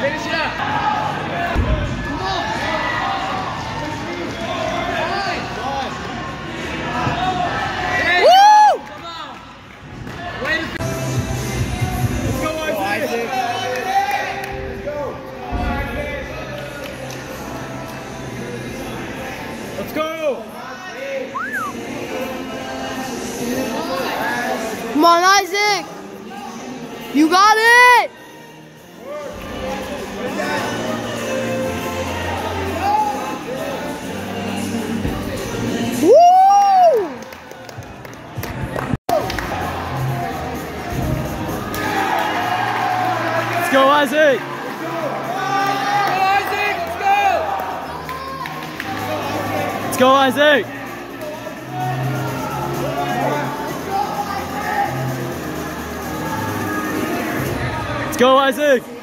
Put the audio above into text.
Finish it up. Let's go! Come on, Isaac. You got it. Let's go, Isaac! Go, Isaac! Let's go, Isaac!